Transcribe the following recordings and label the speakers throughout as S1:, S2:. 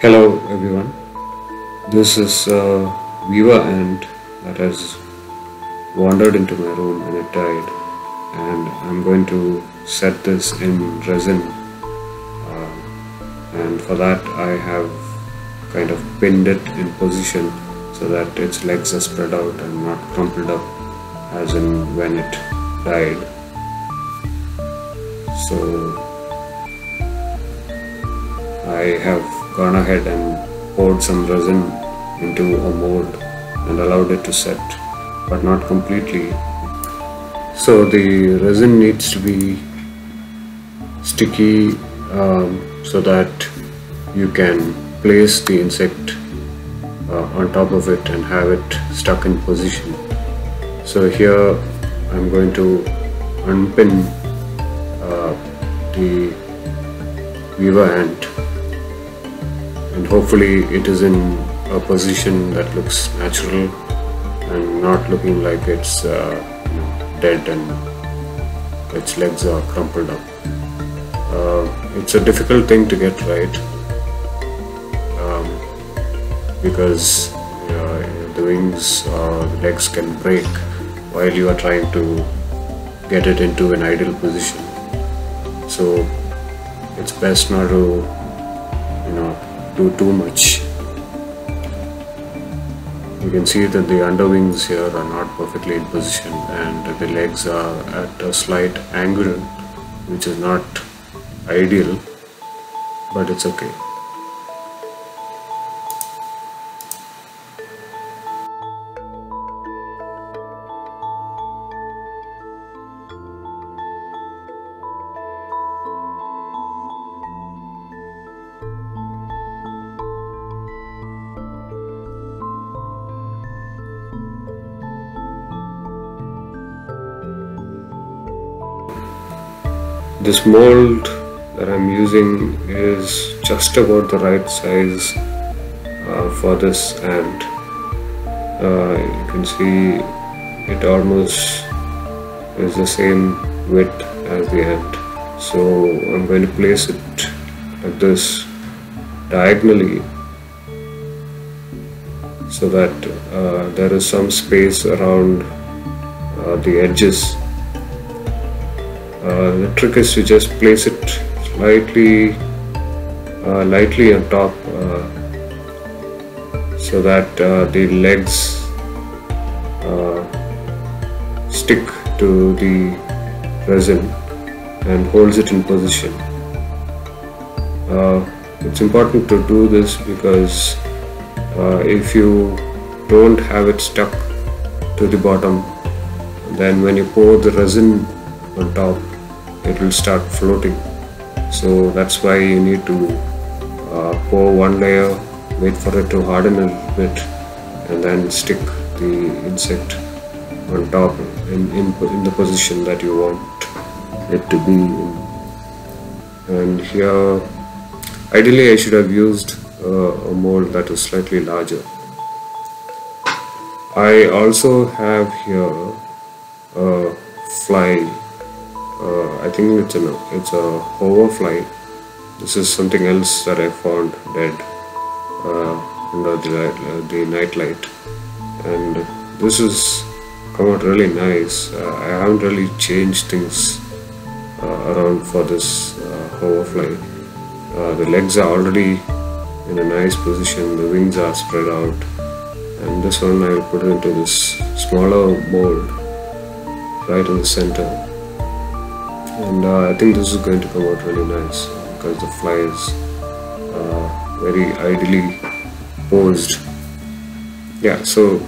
S1: Hello everyone. This is a weaver ant that has wandered into my room and it died. And I'm going to set this in resin. Uh, and for that, I have kind of pinned it in position so that its legs are spread out and not crumpled up as in when it died. So I have gone ahead and poured some resin into a mold and allowed it to set, but not completely. So the resin needs to be sticky um, so that you can place the insect uh, on top of it and have it stuck in position. So here I'm going to unpin uh, the weaver ant and hopefully it is in a position that looks natural and not looking like it's uh, dead and its legs are crumpled up. Uh, it's a difficult thing to get right um, because uh, the wings or the legs can break while you are trying to get it into an ideal position. So it's best not to do too much. You can see that the underwings here are not perfectly in position and the legs are at a slight angle which is not ideal but it's okay. This mold that I'm using is just about the right size uh, for this ant. Uh, you can see it almost is the same width as the ant. So I'm going to place it like this diagonally so that uh, there is some space around uh, the edges uh, the trick is to just place it slightly uh, lightly on top uh, so that uh, the legs uh, stick to the resin and holds it in position. It's important to do this because if you don't have it stuck to the bottom then when you pour the resin on top it will start floating so that's why you need to uh, pour one layer wait for it to harden a bit and then stick the insect on top in, in, in the position that you want it to be in. and here ideally I should have used uh, a mold that is slightly larger I also have here a fly uh, I think it's a it's a hoverfly. This is something else that I found dead uh, under the uh, the night light, and this has come out really nice. Uh, I haven't really changed things uh, around for this uh, hoverfly. the legs are already in a nice position. The wings are spread out, and this one I will put into this smaller mold right in the center and uh, I think this is going to come out really nice because the fly is uh, very ideally posed. Yeah so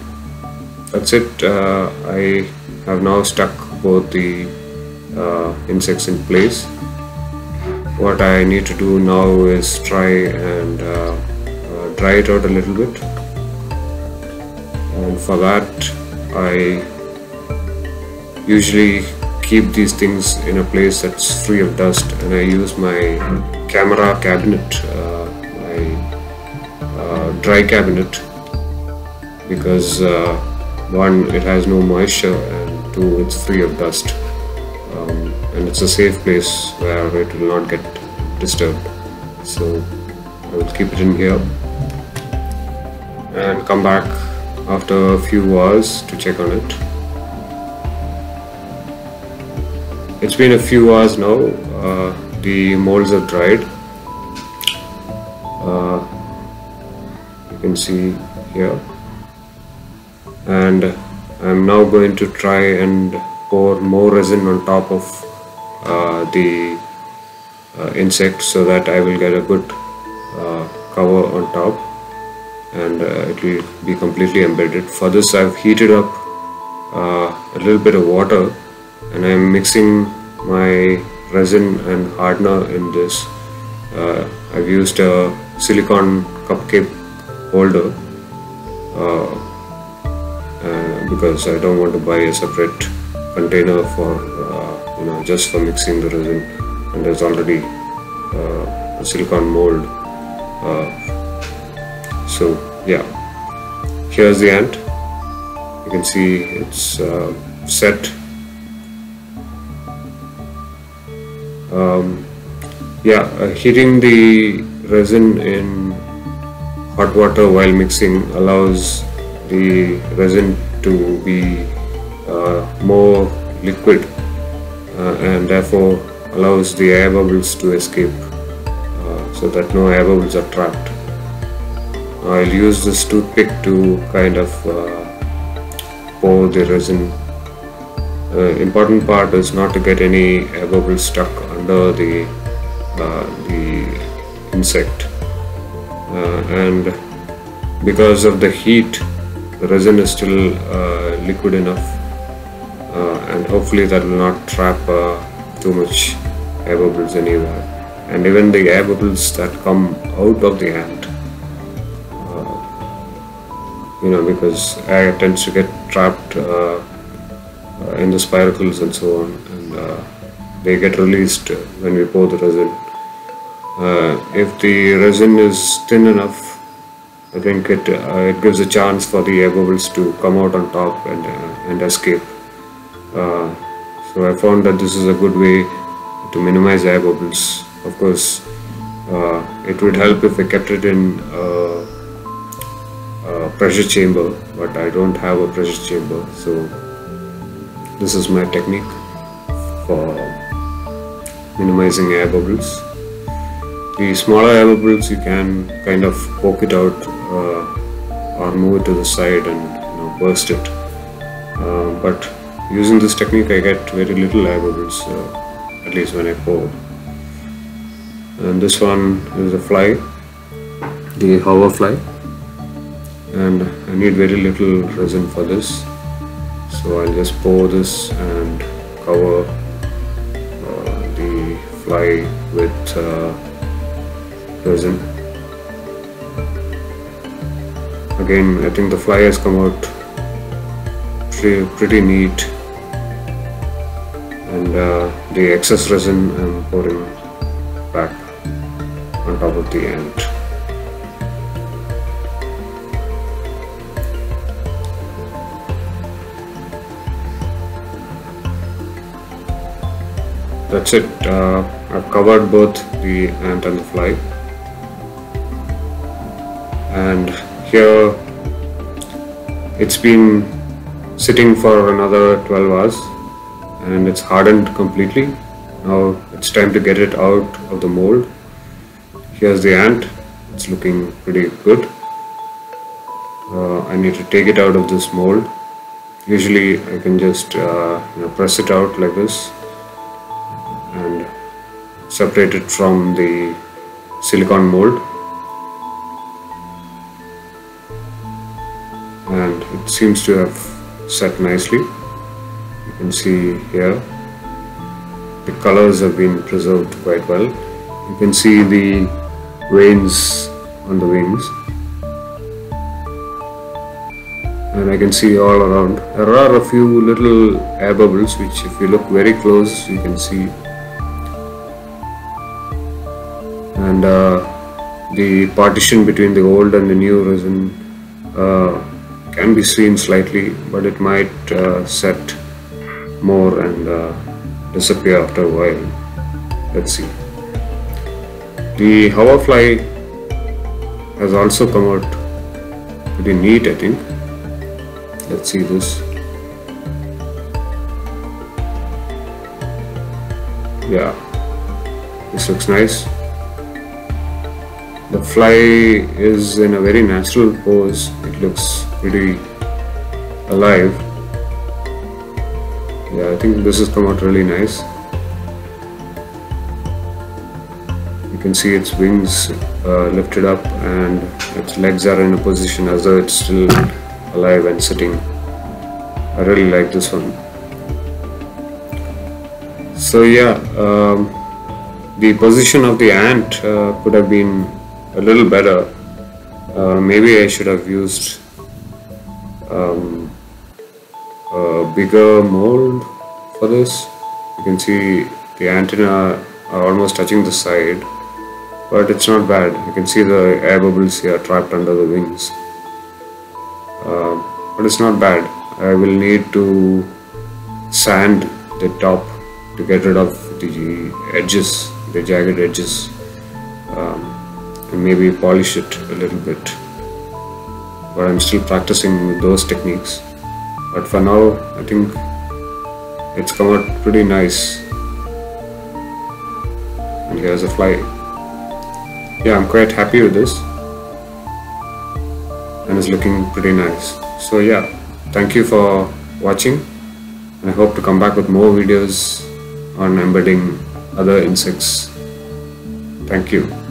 S1: that's it. Uh, I have now stuck both the uh, insects in place. What I need to do now is try and uh, uh, dry it out a little bit. And for that I usually keep these things in a place that's free of dust and I use my camera cabinet, uh, my uh, dry cabinet because uh, one it has no moisture and two it's free of dust um, and it's a safe place where it will not get disturbed so I will keep it in here and come back after a few hours to check on it. It's been a few hours now. Uh, the molds have dried. Uh, you can see here, and I'm now going to try and pour more resin on top of uh, the uh, insect so that I will get a good uh, cover on top and uh, it will be completely embedded. For this I've heated up a little bit of water and I'm mixing my resin and hardener in this. Uh, I've used a silicone cupcake holder uh, uh, because I don't want to buy a separate container for uh, you know just for mixing the resin. And there's already uh, a silicone mold uh, so yeah. Here's the ant. You can see it's set um, yeah uh, heating the resin in hot water while mixing allows the resin to be uh, more liquid uh, and therefore allows the air bubbles to escape uh, so that no air bubbles are trapped. I'll use this toothpick to kind of uh, pour the resin. Uh, important part is not to get any air bubbles stuck under the uh, the insect. Uh, and because of the heat the resin is still uh, liquid enough and hopefully that will not trap too much air bubbles anywhere. And even the air bubbles that come out of the ant uh, you know because air tends to get trapped uh, in the spiracles and so on and uh, they get released when we pour the resin uh, if the resin is thin enough I think it uh, it gives a chance for the air bubbles to come out on top and uh, and escape. Uh, so I found that this is a good way to minimize air bubbles. Of course, uh, it would help if I kept it in uh, a pressure chamber, but I don't have a pressure chamber. So this is my technique for minimizing air bubbles. The smaller air bubbles you can kind of poke it out uh, or move it to the side and you know, burst it. Uh, but using this technique I get very little air bubbles, uh, at least when I pour. And this one is a fly, the hover fly. And I need very little resin for this. So I'll just pour this and cover the with uh, resin. Again, I think the fly has come out pretty, pretty neat, and uh, the excess resin I'm pouring back on top of the ant. That's it. Uh, I've covered both the ant and the fly. And here it's been sitting for another 12 hours and it's hardened completely. Now it's time to get it out of the mold. Here's the ant. It's looking pretty good. Uh, I need to take it out of this mold. Usually I can just uh, you know, press it out like this separate it from the silicone mold. And it seems to have set nicely. You can see here the colors have been preserved quite well. You can see the veins on the wings. And I can see all around. There are a few little air bubbles which if you look very close you can see and uh, the partition between the old and the new resin uh, can be seen slightly but it might uh, set more and disappear after a while. Let's see. The hoverfly has also come out pretty neat I think. Let's see this. Yeah. This looks nice the fly is in a very natural pose. It looks pretty alive. Yeah I think this has come out really nice. You can see its wings uh, lifted up and its legs are in a position as though it's still alive and sitting. I really like this one. So yeah um, the position of the ant uh, could have been a little better. Uh, maybe I should have used um, a bigger mold for this. You can see the antenna are almost touching the side but it's not bad. You can see the air bubbles here trapped under the wings. Uh, but it's not bad. I will need to sand the top to get rid of the edges the jagged edges. Um, and maybe polish it a little bit. But I'm still practicing with those techniques. But for now I think it's come out pretty nice. And here's a fly. Yeah I'm quite happy with this. And it's looking pretty nice. So yeah thank you for watching. And I hope to come back with more videos on embedding other insects. Thank you